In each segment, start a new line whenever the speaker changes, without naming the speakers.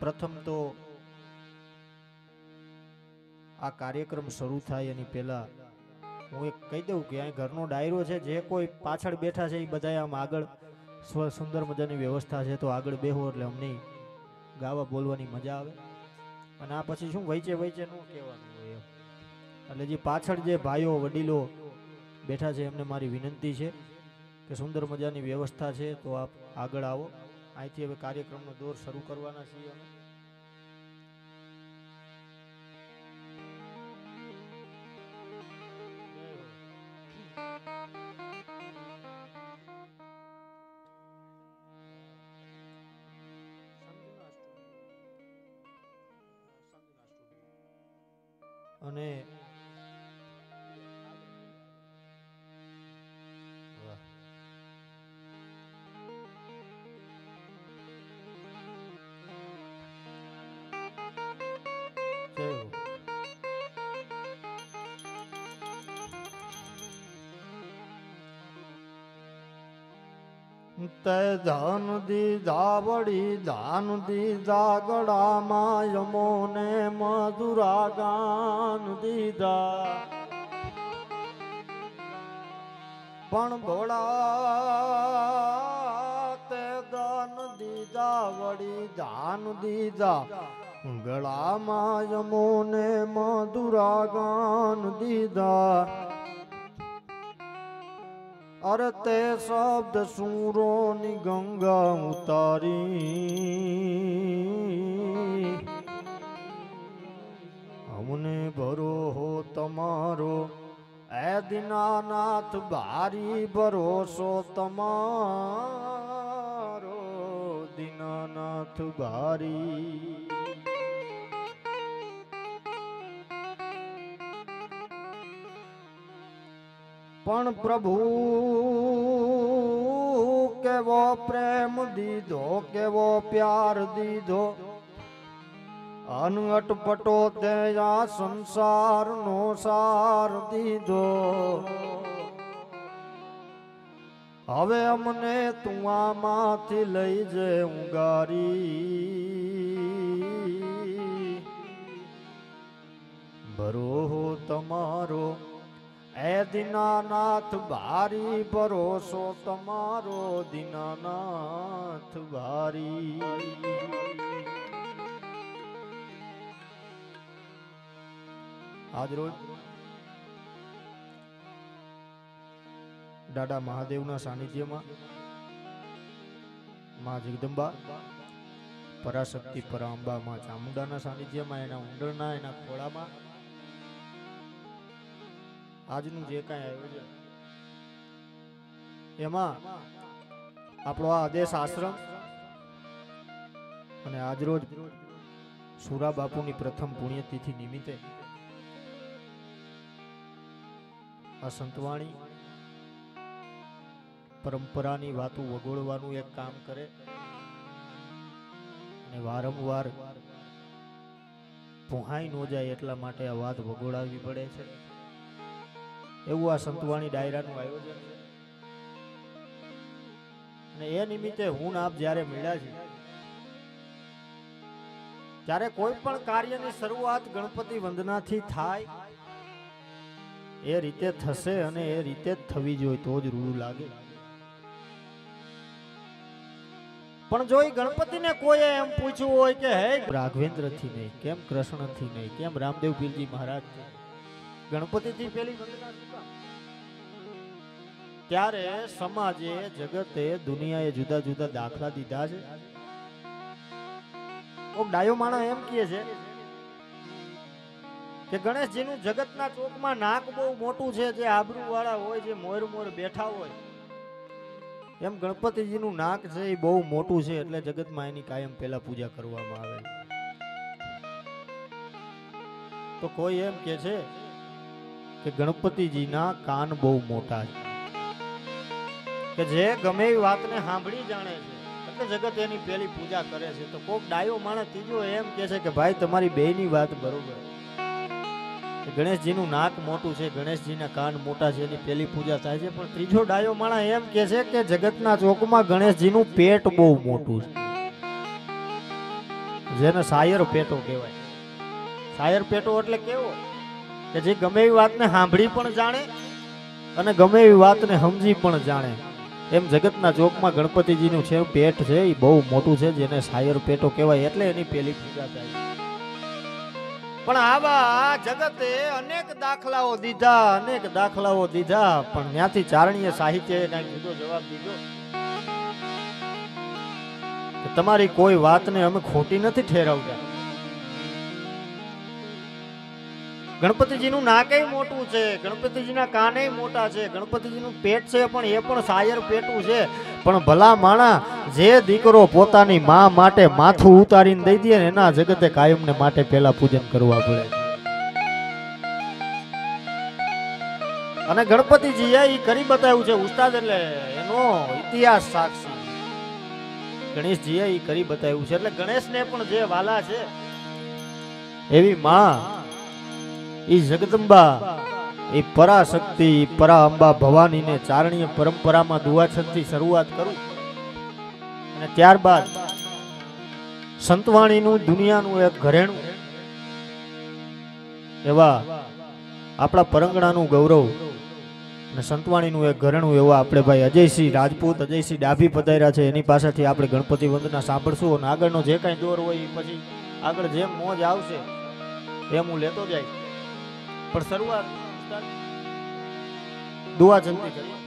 પ્રથમ તો આ કાર્યક્રમ શરૂ થાય એની પહેલા હું એક કહી દઉં કે અહીં ઘરનો ડાયરો છે, જે કોઈ પાછળ બેઠા છે એ બધા આમ આગળ સ્વ સુંદર મજાની વ્યવસ્થા છે, તો આગળ બેહો એટલે અમને ગાવા બોલવાની મજા આવે. અને આ પછી શું વૈચે વૈચે ન કહેવાનું હોય એટલે જે પાછળ જે ભાઈઓ, વડીલો બેઠા છે, એમને મારી વિનંતી છે કે સુંદર મજાની વ્યવસ્થા છે, તો આપ આગળ આવો. અહીંથી હવે કાર્યક્રમનો દોર શરૂ કરવાના છીએ તે ધન દીધા વળી દાન દીધા ગળામાં યમોને મધુરા ગાન દીધા. પણ ભોળા તે દાન દીધા વળી દાન દીધા ગળામાં યમોને મધુરા ગાન દીધા. અરે તે શબ્દ સૂરોની ગંગા ઉતારી. અમને ભરોહો તમારો એ દિનાનાથ ભારી ભરોસો તમારો, દિનાનાથ ભારી પણ પ્રભુ, કેવો પ્રેમ દીધો, કેવો પ્યાર દીધો. અનઅટપટો તે આ સંસારનો સાર દીધો. હવે અમને તું આમાંથી લઈ જે ઉગારી. ભરો તમારો એ દીનાનાથ ભારી ભરોસો તમારો દીનાનાથ ભારી આજ રોજ દાદા મહાદેવના સાનિધ્યમાં માં જગદંબા પરાશક્તિ પરાંબા માં ચામુંડાના સાનિધ્યમાં, એના ઉંડરના એના ખોળામાં આજનું જે કાંઈ આયોજન એમાં આપણો આ આદેશ આશ્રમ અને આજરોજ સુરા બાપુની પ્રથમ પુણ્યતિથિ નિમિત્તે આ સંતવાણી પરંપરાની વાતો વગોળવાનું એક કામ કરે અને વારંવાર પોહાઈ ન જાય એટલા માટે આ વાત વગોળાવી પડે છે. એવું આ સંતવાણી ડાયરાનું આયોજન છે. અને એ નિમિત્તે હું આપ જ્યારે મળ્યા છે ત્યારે કોઈ પણ કાર્યની શરૂઆત ગણપતિ વંદનાથી થાય, એ રીતે થશે અને એ રીતે જ થવી જોઈએ, તો જ રૂડું લાગે. પણ જો ગણપતિને કોઈએ એમ પૂછ્યું હોય કે, હે રાઘવેન્દ્રથી નહીં, કેમ કૃષ્ણથી નહીં, કેમ રામદેવ પીરજી મહારાજ ગણપતિથી પેલી? ત્યારે સમાજે, જગતે, દુનિયાએ જુદા જુદા દાખલા દીધા છે. ડાયો માણસ એમ કહે છે કે ગણેશજીનું જગતના ચોકમાં નાક બહુ મોટું છે, જે આબરૂ વાળા હોય, જે મોર મોર બેઠા હોય. એમ ગણપતિજીનું નાક છે એ બહુ મોટું છે, એટલે જગતમાં એની કાયમ પહેલા પૂજા કરવામાં આવે. તો કોઈ એમ કે છે કે ગણપતિજીના કાન બહુ મોટા છે. કે જે ગમે એ વાતને સાંભળી જાણે છે. એટલે જગત એની પેલી પૂજા કરે છે. તો કોક ડાયો માણસ ત્રીજો એમ કે છે કે ભાઈ તમારી બેયની વાત બરોબર. ગણેશજીનું નાક મોટું છે, ગણેશજીના કાન મોટા છે, એની પેલી પૂજા થાય છે. પણ ત્રીજો ડાયો માણા એમ કે છે કે જગતના ચોકમાં ગણેશજીનું પેટ બહુ મોટું છે. જેને શાયર પેટો કહેવાય. શાયર પેટો એટલે કેવો? કે જે ગમે એવી વાતને સાંભળી પણ જાણે અને ગમે એવી વાતને સમજી પણ જાણે. એમ જગતના ચોકમાં ગણપતિજીનું છે, પેટ છે, એ બહુ મોટું છે, જેને શાયર પેટો કહેવાય એટલે એની પેલી પૂજા થાય. પણ આવા જગતે અનેક દાખલાઓ દીધા, અનેક દાખલાઓ દીધા, પણ ત્યાંથી ચારણીય સાહિત્યએ કાંઈક જુદો જવાબ દીધો. તમારી કોઈ વાતને અમે ખોટી નથી ઠેરવતા. ગણપતિજીનું નાકે મોટું છે, ગણપતિજીના કાને મોટા છે, ગણપતિજીનું પેટ છે પણ એ પણ સાયર પેટું છે. પણ ભલા માણા જે દીકરો પોતાની મા માટે માથું ઉતારીને દઈ દે એના જગતે કાયમને માટે પેલા પૂજન કરવા પડે. અને ગણપતિજીએ એ કરી બતાવ્યું છે, ઉસ્તાદ એટલે એનો ઇતિહાસ સાક્ષી. ગણેશજીએ એ કરી બતાવ્યું છે, એટલે ગણેશને પણ જે વાલા છે, એવી માં ઈ જગદંબા એ પરાશક્તિ પરા અંબા ભવાનીને ચારણીય પરંપરામાં દુવાછંદથી શરૂઆત કરું. અને ત્યારબાદ સંતવાણીનું, દુનિયાનું એક ઘરેણું. એવા આપણા પરંગણાનું ગૌરવ અને સંતવાણીનું એક ઘરેણું એવા આપણે ભાઈ અજયસિંહ રાજપૂત, અજયસિંહ ડાભી પધાર્યા છે. એની પાસેથી આપણે ગણપતિ વંદના સાંભળશું અને આગળનો જે કાંઈ દોર હોય એ પછી આગળ જેમ મોજ આવશે, એમ હું લેતો જાય. પણ શરૂઆત દુઆ જલ્દી કરી.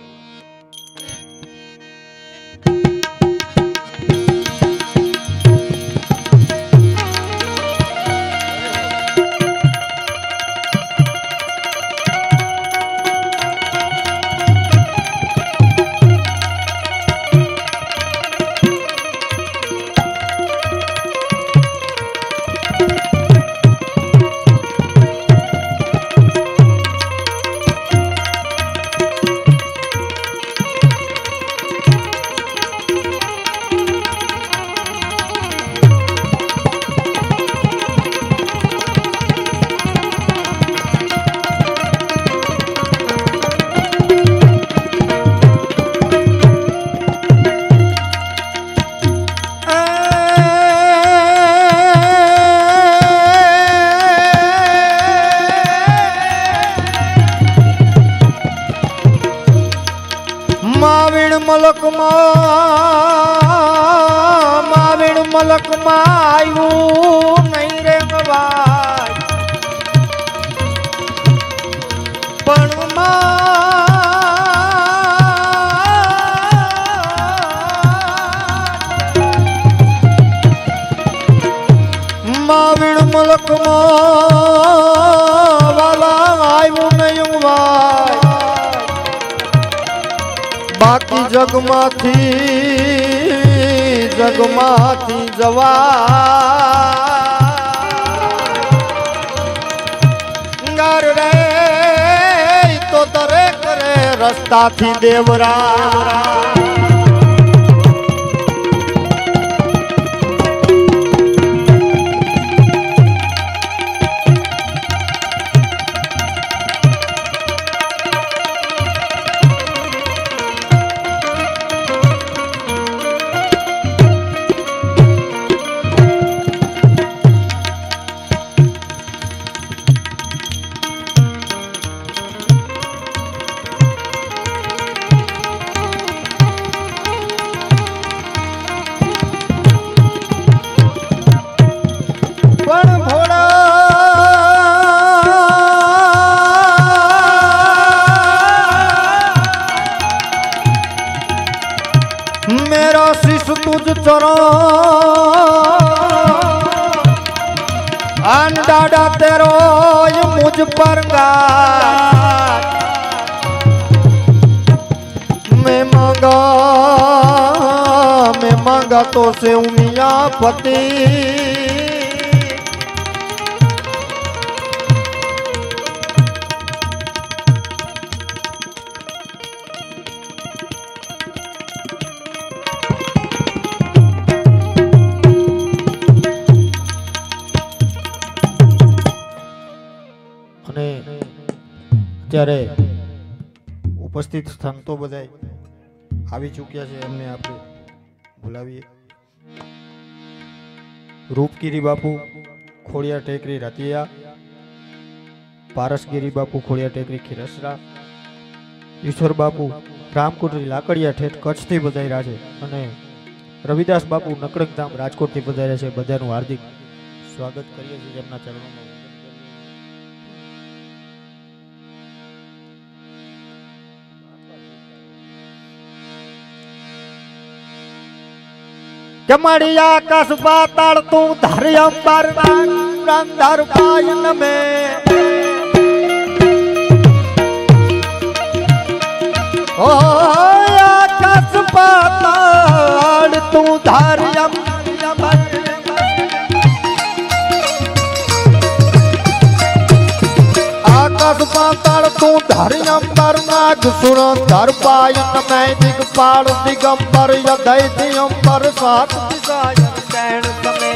देवरा અન દાડા તેરો મુજ પર મે મંગા મે મંગા તો સે ઉમિયા
પતિ. અત્યારે ઉપસ્થિત સંતો બધા આવી ચૂક્યા છે એમને આપણે બોલાવીએ.
રૂપગીરી બાપુ ખોડિયા ટેકરી રતિયા, પારસગીરી બાપુ ખોડિયા ટેકરી ખીરસરા, ઈશ્વર બાપુ રામકુટરી લાકડિયા ઠેઠ કચ્છથી બધાયરા છે અને રવિદાસ બાપુ નકડકધામ રાજકોટથી પધાર્યા છે. બધાનું હાર્દિક સ્વાગત કરીએ છીએ એમના ચરણોમાં.
જમાડી આકાશ પાતાળ તું ધરી અંબર પાયન મે. ઓ આકાશ પાતાળ તું ધરી અંબર આકાશ પાતાળ તું ધરી અંબર નાગ સુર ધર પાયન મે દિગપાળ દિગંબર યદય દિગંબર સાત દિશાયન ચૈણ તમે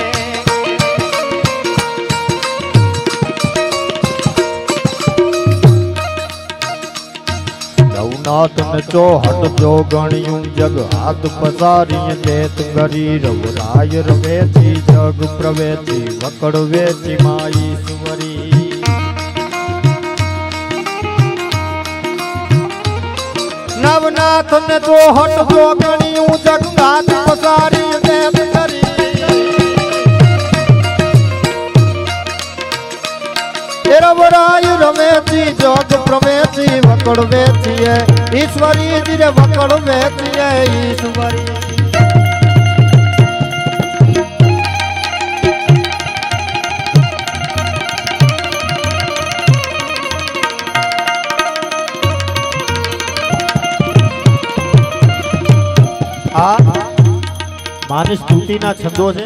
નવનાથ ને ચોહટ જો ગણ્યું જગ, હાથ પસારી દેત ગરી રવરાય રવેતી જગ પ્રવેતી વકડ વેતી માઈ. નવનાથ ને ચોહટ હટ ગણ્યું જગ હાથ પસારી દેત ગરી રવરાય રમેતી જોગ પ્રમેતી ઈશ્વરી વકડ વેતીએ ઈશ્વરી.
માની સ્તુતિના છંદો છે.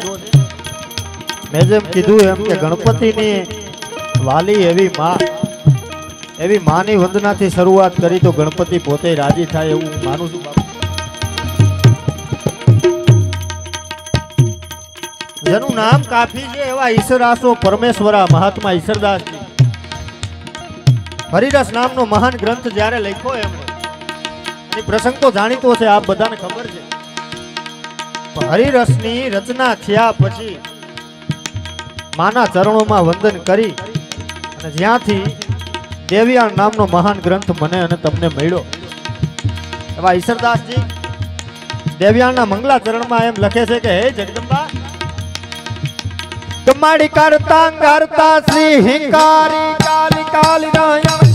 મેં જેમ કીધું એમ કે ગણપતિની વાલી એવી માં, એવી માની વંદનાથી શરૂઆત કરી તો ગણપતિ પોતે રાજી થાય એવું માનું છું. જેનું નામ કાફી છે એવા ઈશ્વરાસો પરમેશ્વરા મહાત્મા ઈશ્વરદાસજી હરિદાસ નામનો મહાન ગ્રંથ જ્યારે લખ્યો એમણે પ્રસંગ તો જાણીતો છે, આપ બધાને ખબર છે. હરિરસની રચના થયા પછી માના ચરણોમાં વંદન કરી અને જ્યાંથી દેવિયાળ નામનો મહાન ગ્રંથ મને અને તમને મળ્યો. એવા ઈશ્વરદાસજી દેવિયાળના મંગલા ચરણમાં એમ લખે છે કે, હે જગદંબા
કમાડી કરતા કરતા શ્રી હિંકારી કાલી કાલી નયન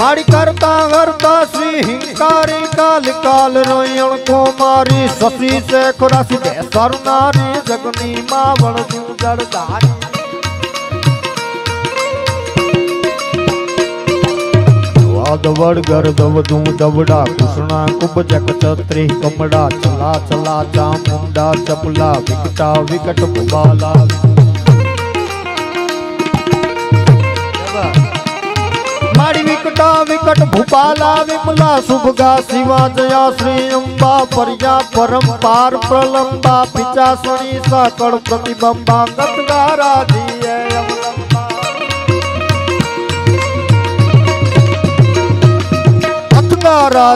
માડી કરતા કરતા શ્રી હિંકારી, કાલ કાલ રોયણ કુમારી સસી શેખ, રાશિ દે સરનારી જગની માવણ તું જળદારી વાદવડ, ગરદવ ધૂ દવડા કૃષ્ણા, કુબજક, છત્રી કમડા ચલા ચલા ચામુંડા, ચપલા, વિકટા, વિકટ ભુબાલા વિકટા વિકટ, ભૂપાલા વિમલા શુભગા શિવા જયા શ્રી અંબા પર્યા પરંપાર પ્રલંબા, પિચાસણી, સાકળ, પ્રતિબંબા ગતગારા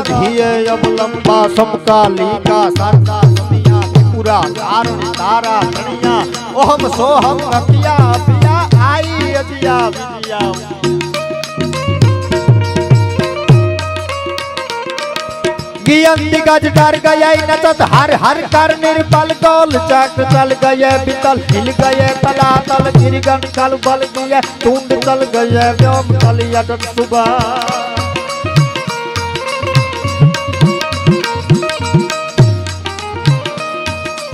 ધીએ અવલંબા સમકાલિકા શારદા સમિયા, ત્રિપુરા ધારણી તારા ધણિયા ઓહમ, સોહમ, રતિયા અપિયા આઈ અતિયા વિજયા. गियंती गज डर गए नचत हर हर कर निर्बल गोल चक चल गए बितल हिल गए तला तल गिरगन कल बल गए टूंड चल गए व्योम कल यटन सुबह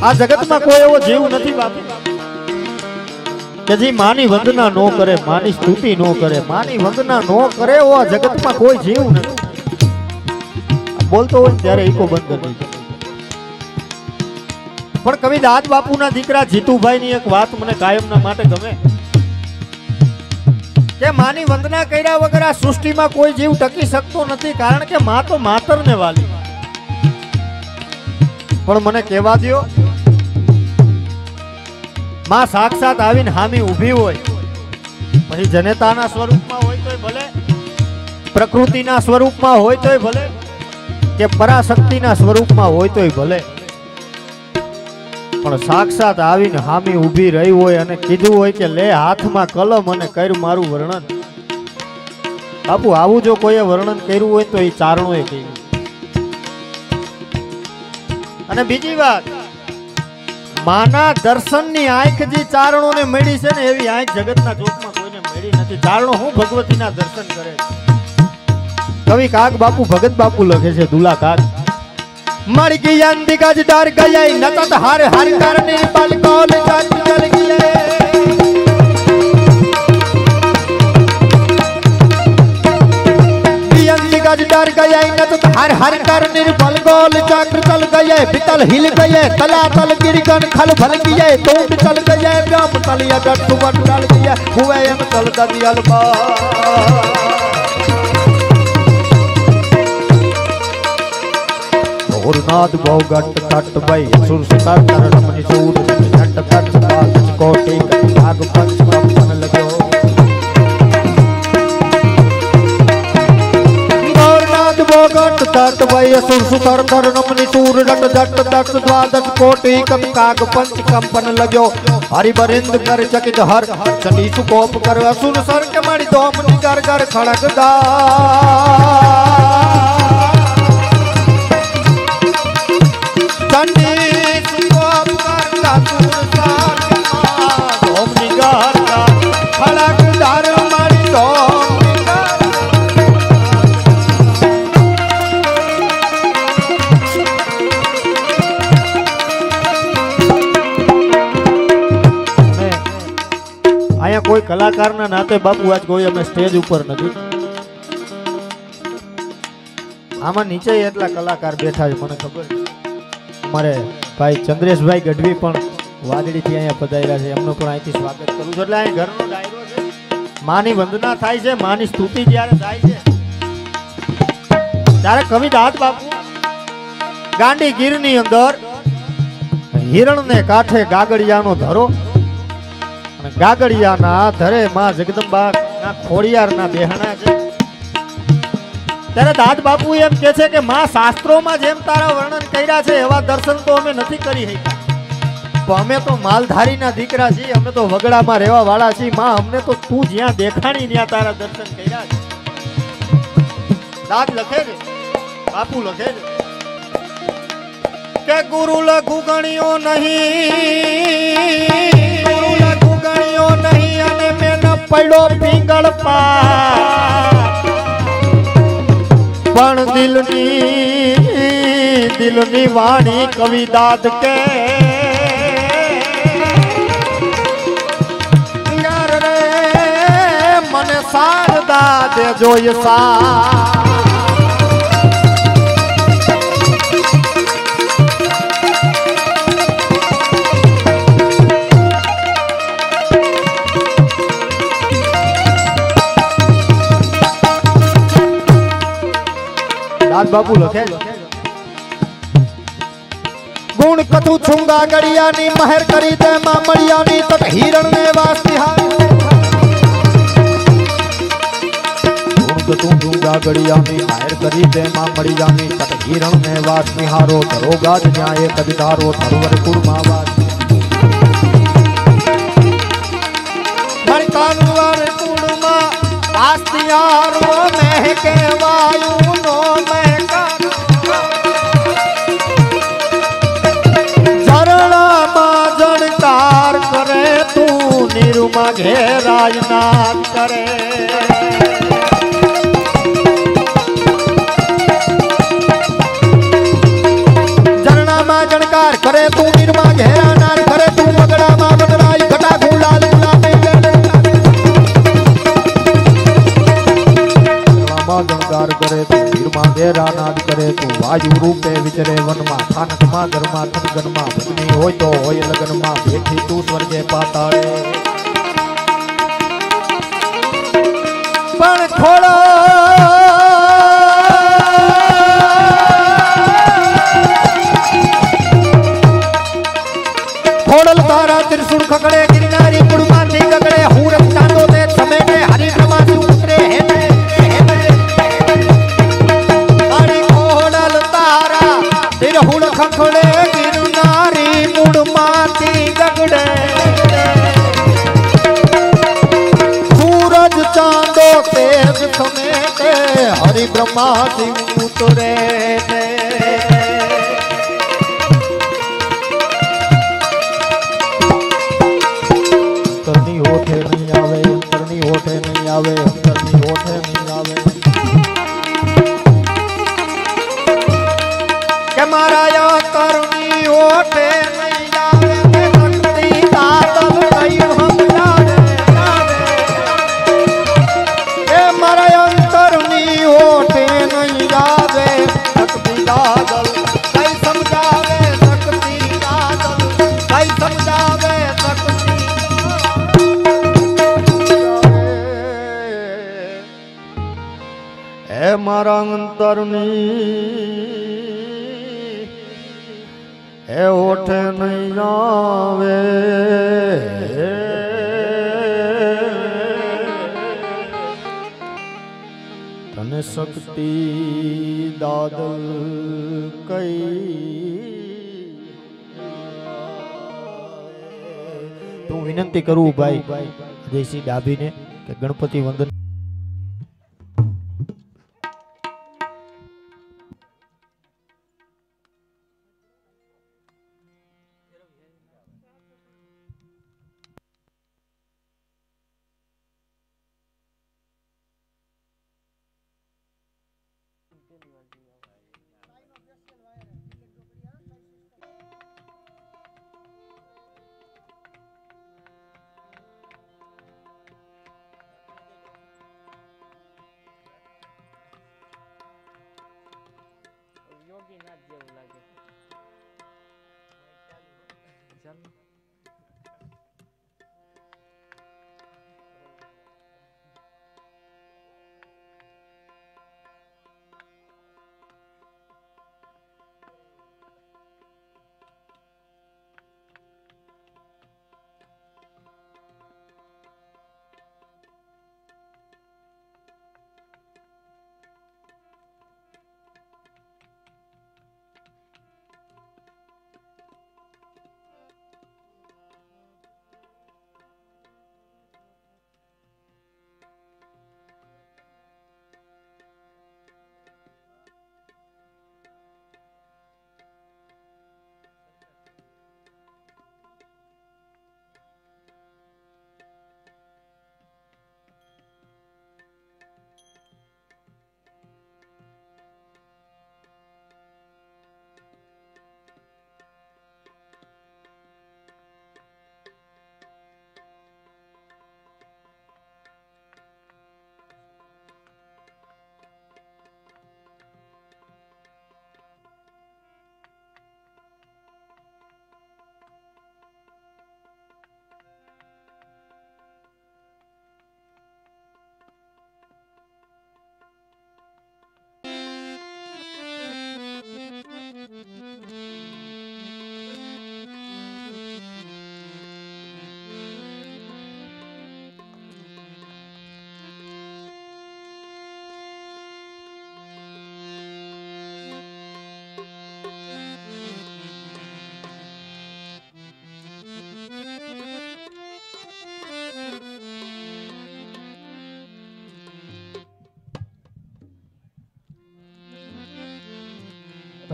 આ જગતમાં કોઈ એવો જીવ નથી બાપુ કે જે માની વંદના નો કરે માની સ્તુતિ નો કરે માની વંદના નો કરે એવો આ જગતમાં કોઈ જીવ નથી આ બોલતો હોય ત્યારે ઈકો બંધ કરી દે. પણ કવિ દાદ બાપુના દીકરા જીતુભાઈ ની એક વાત મને કાયમના માટે ગમે. કે માની વંદના કર્યા વગર આ સૃષ્ટિમાં કોઈ જીવ ટકી શકતો નથી કારણ કે માં તો માતર ને વાલી. પણ મને કહેવા દ્યો, માં સાક્ષાત આવીને હામી ઊભી હોય. પછી જનેતાના સ્વરૂપમાં હોય તોય ભલે, પ્રકૃતિના સ્વરૂપમાં હોય તોય ભલે કે પરાશક્તિના સ્વરૂપમાં હોય તોય ભલે. પણ સાક્ષાત આવીને હામી ઊભી રહી હોય અને કીધું હોય કે લે હાથમાં કલમ અને કર મારું વર્ણન. બાપુ, આવું જો કોઈએ વર્ણન કર્યું હોય તો એ ચારણોએ કહ્યું અને બીજી વાત, માના દર્શનની આંખ જે ચારણોને મળી છે ને એવી આંખ જગતના ચોકમાં કોઈને મળી નથી. ચારણો હું ભગવતીના દર્શન કરે છે? કવિ કાક બાપુ ભગત બાપુ લખે છે દુલા કાક
मर गई अंधिका डर गए नचत हर हर करने बल कौल चल चल गए अंधिका डर गए नचत हर हर कर निर्बल गोल चक्र चल गए बितल हिल गए तला तल गिरगन खल भल गए तोंड चल गए व्याम तलिया डट बट डल गए हुए हम चल ददियल बा
गुरुनाथ भो घट खट भई सुर सुतर करण मणिसूर घट घट पास कोटि, भाग पंच कंपन लगो
गुरुनाथ भो घट खट भई सुर सुतर करण मणिसूर घट घट दक्ष द्वादश कोटि काग पंच कंपन लगो हरि बरिंद कर चकित हर चटी सुकोप कर असुर सर के मणि दोमनि कर कर खड़क
दा। કોઈ કલાકારના નાતે બાપુ આજ કોઈ અમે સ્ટેજ ઉપર નથી. આમાં નીચે એટલા કલાકાર બેઠા છે, મને ખબર છે. અમારે ભાઈ ચંદ્રેશભાઈ ગઢવી પણ વાદળીથી અહીંયા પધાર્યા છે. એમનું પણ અહીંથી સ્વાગત કરું છું. એટલે ઘરનો ડાયરો છે. માની વંદના થાય છે, માની સ્તુતિ જ્યારે થાય છે. ત્યારે કવિ દાંત બાપુ, ગાંડી ગીરની અંદર હિરણને કાંઠે ગાગડિયાનો ધરો અને ગાગડિયાના ધરે માં જગદંબા ના ખોડિયારના બેહણા છે. ત્યારે દાદ બાપુ એમ કે છે કે માં શાસ્ત્રોમાં જેમ તારા વર્ણન કર્યા છે, એવા દર્શન તો અમે નથી કરી શક્યા. અમે તો માલધારીના દીકરા છીએ, અમે તો વગડામાં રહેવા વાળા છીએ. માં, અમને તો તું જ્યાં દેખાણી ત્યાં તારા દર્શન કર્યા છે. દાદ લખે છે? બાપુ લખે છે? કે ગુરુ લઘુ ગણ્યો નહીં
ગુરુ લઘુ ગણ્યો નહીં, અને મેં ન પડ્યો પીંગળ પા
પણ દિલની દિલની વાણી કવિ દાદ કે.
મને શારદા દે જોય સા.
દાદ બાપુ લખે.
ગુણ કથુ છુંગા ગડિયાની મહેર કરી દે માં મળિયાની તટ હિરણ ને વાસ નિરુમાં રાજનાથ કરે. ઝરણામાં
વાયુ રૂપે વિચરે વનમાં, થાનકમાં ઘરમાં, થનગનમાં ભજની હોય તો હોય લગનમાં પાતાળે.
પણ
माटी કરવું ભાઈ? જયસિંહ ડાભીને કે ગણપતિ વંદન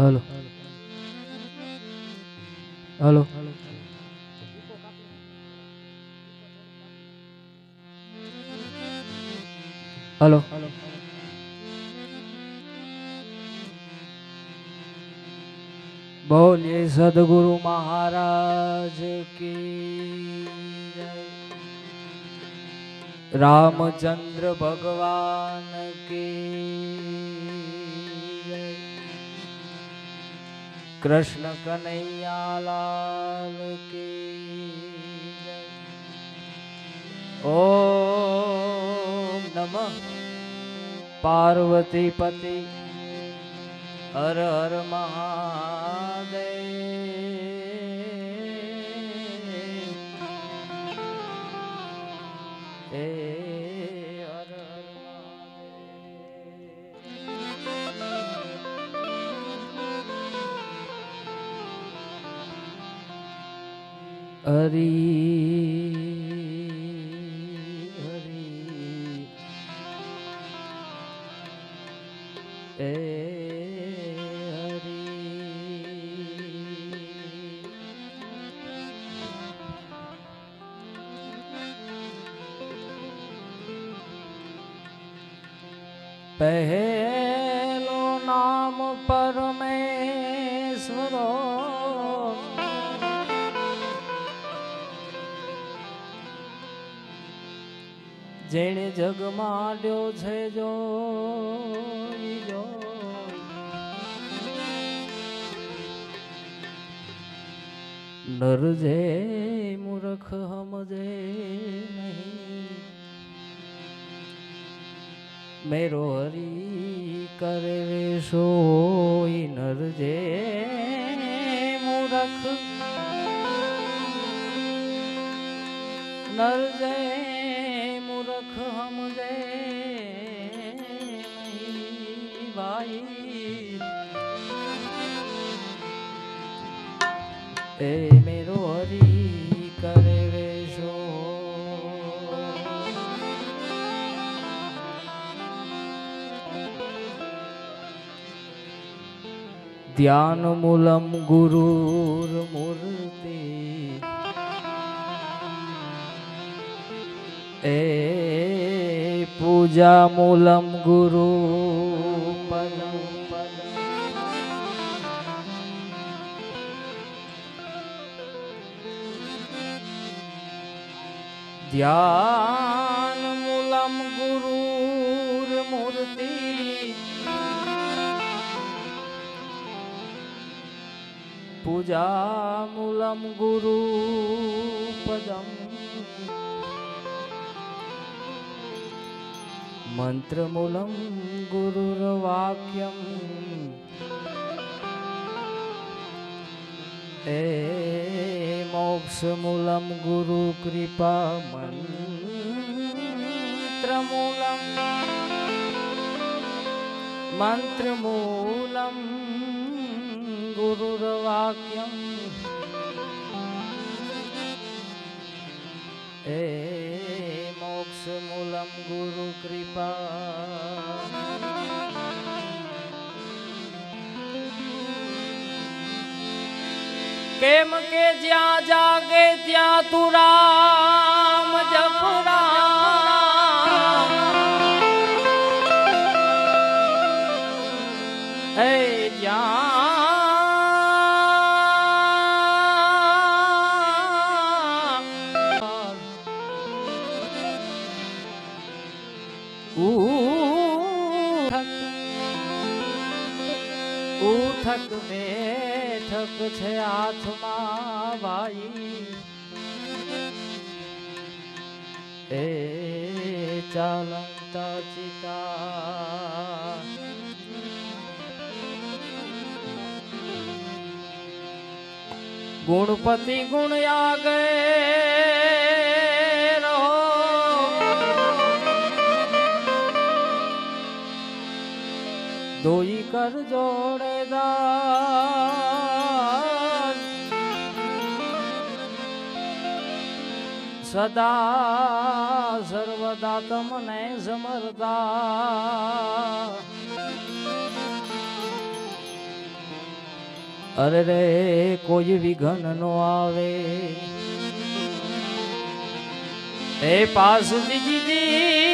હલો. હલો. હલો. બોલીએ સદગુરુ મહારાજ કે રામચંદ્ર ભગવાન કે કૃષ્ણ કનૈયાલાલ કી ઓ નમ. પાર્વતી પતિ હર હર મહાદેવ.
અરી જેણે જગ માંડ્યો છે જો ઈ જો. નર જે મૂર્ખ સમજે નહીં. મેરો હરી કરે સોઈ નર જે મૂર્ખ. નર એ મેરો હરી કરે રે સો ધ્યાન મૂલમ ગુરુર મૂર્તિ એ પૂજા મૂલમ ગુરુ ધ્યાન મૂલમ ગુરુર મૂર્તિ. પૂજા મૂલમ ગુરુ પદમ. મંત્રમૂલમ ગુરુર્વાક્યમ એ મોક્ષમૂલમ ગુરુ કૃપા મંત્રમૂલમ મંત્રમૂલમ ગુરુર્વાક્યમ એ મોક્ષમૂલમ ગુરુ કૃપા કેમ કે જ્યાં જાગે ત્યાં તું હાથમાં ભાઈ એ ચાલંતા ચિતા. ગુણપતિ ગુણ આગે રહો. દોઈ કર જોડેદાર સદા સર્વદા તમને સમરતા અરે રે કોઈ વિઘન નો આવે. એ પાસ દીજી જી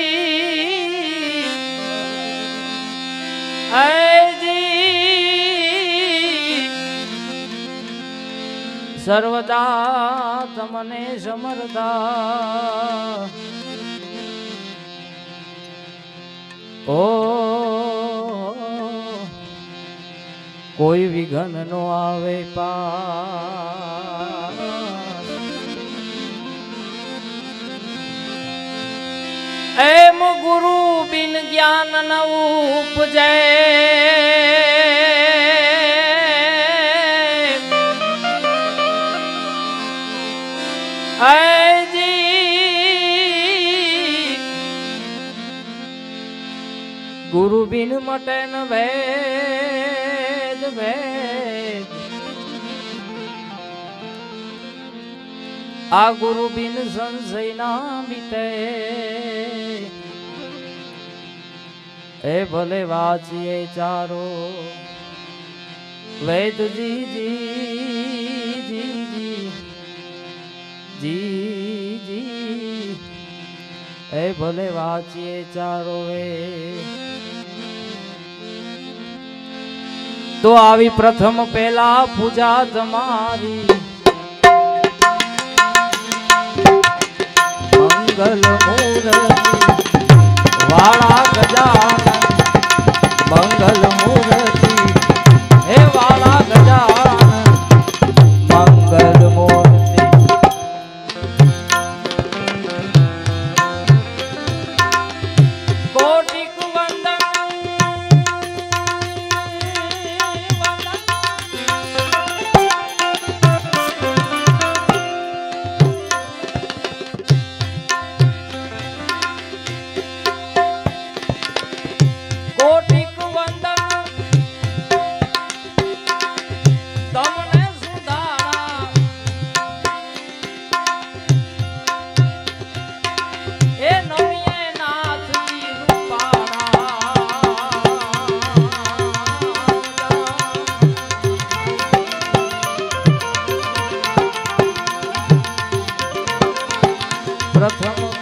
સર્વદા તમને સમરતા ઓ કોઈ વિઘન નો આવે પા એમ ગુરુ બિન જ્ઞાન ન ઉપજે ગુરુ બિન મટે ન ભેદ ભેદ આ ગુરુ બિન સંશય ના મિતે એ ભલે વાંચીએ ચારો. વૈદજી જી જી જી જી. જી એ ભલે વાંચીએ ચારો વે તો આવી પ્રથમ પેલા પૂજા તમારી મંગલ મોર વાળા ગજા પ્રથમ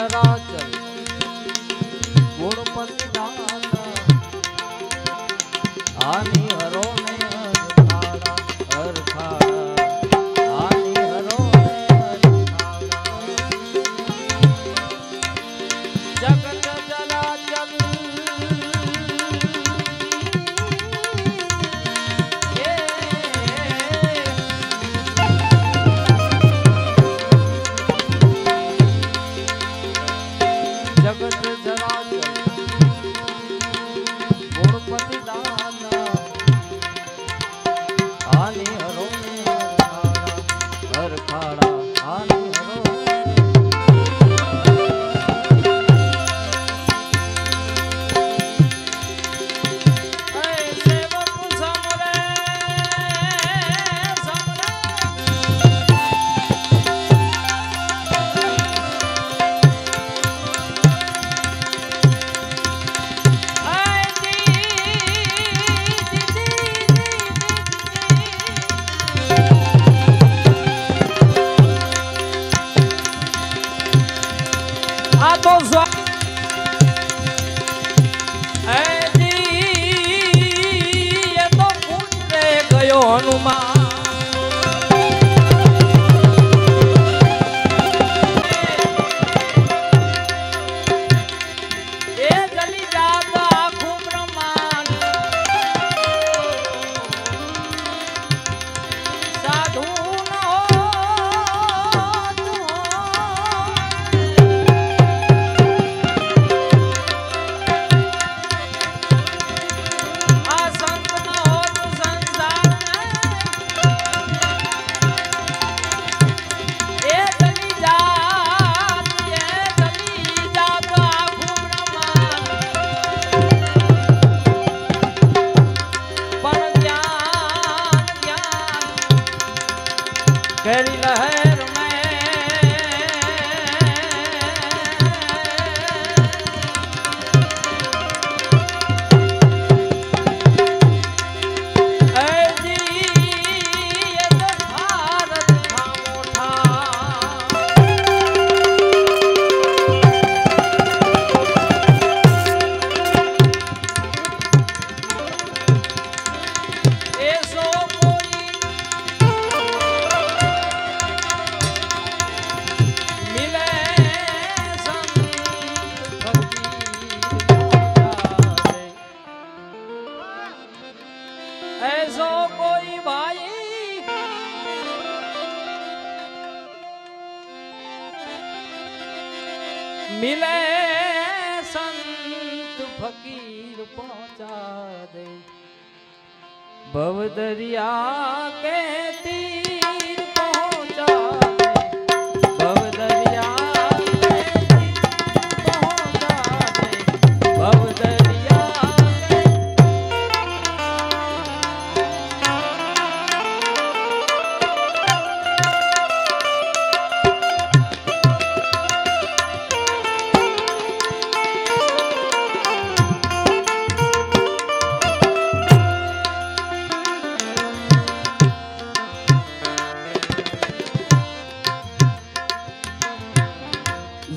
ચરાચર ગુણપતિ દાતા આની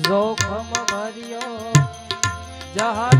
જોખમ ભર્યો. જહાજ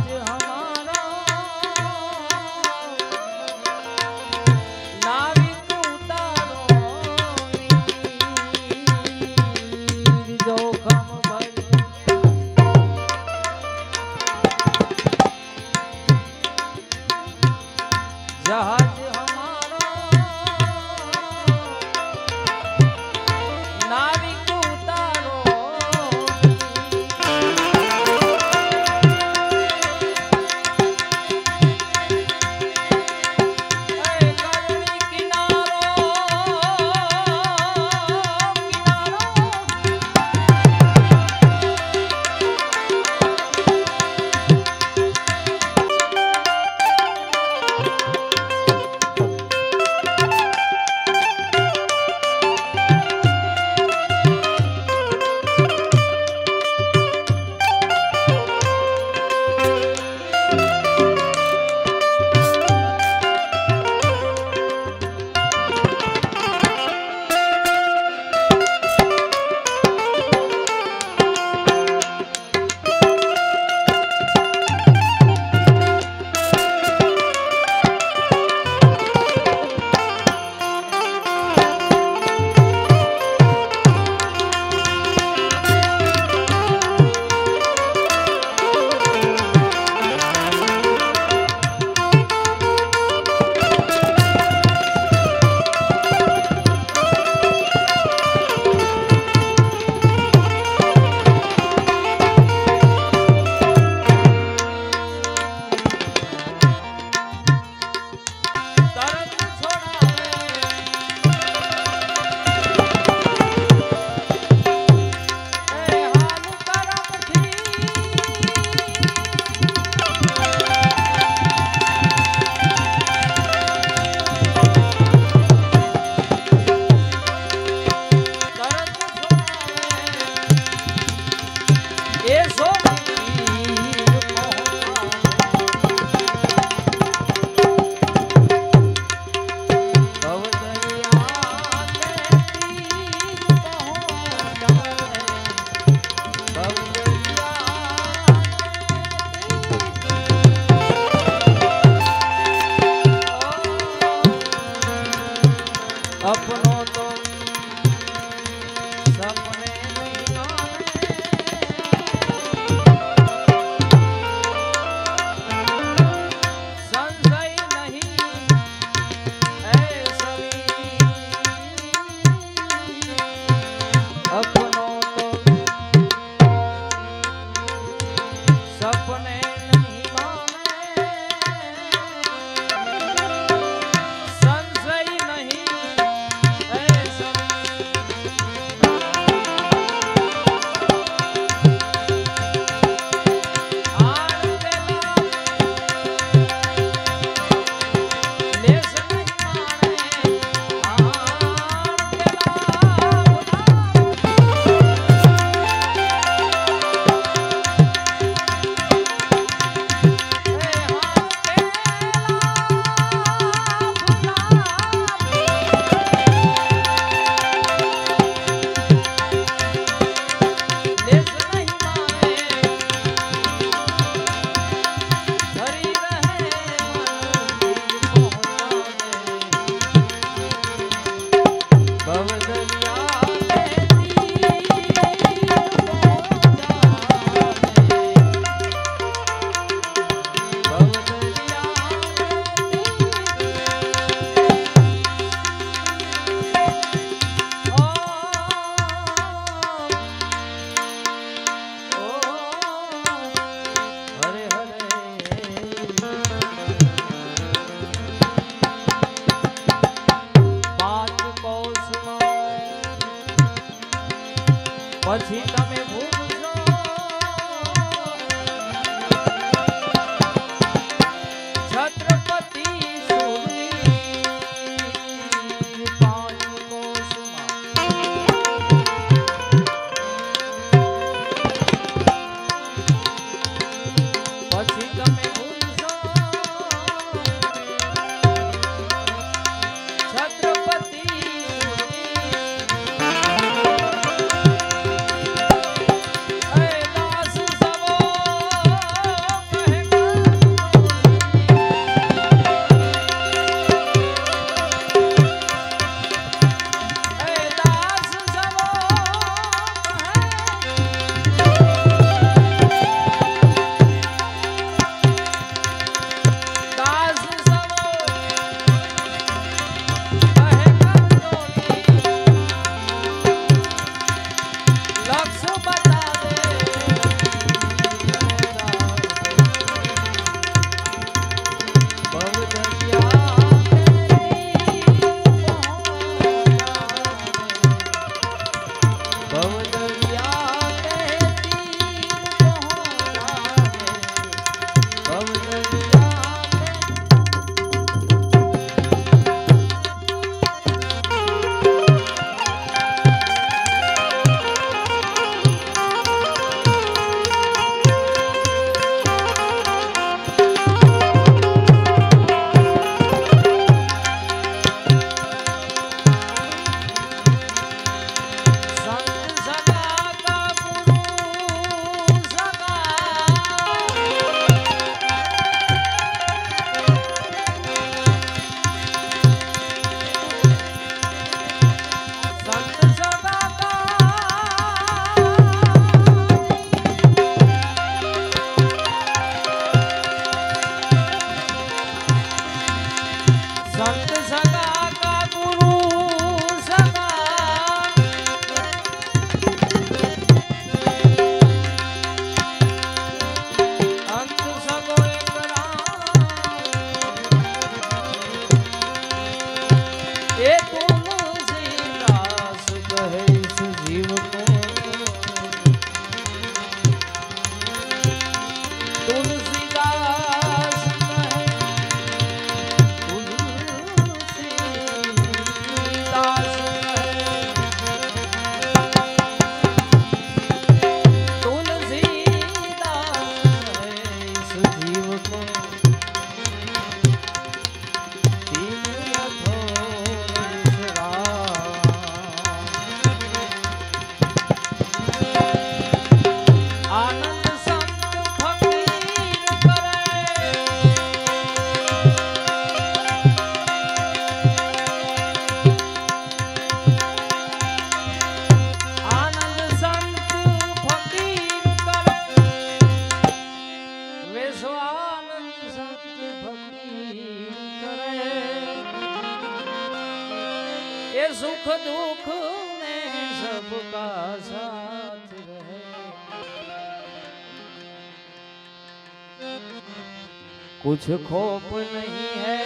कुछ खोप नहीं है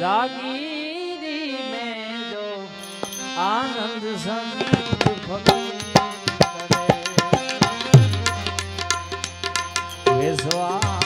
जागीरी में जो आनंद संत भगवान विश्वास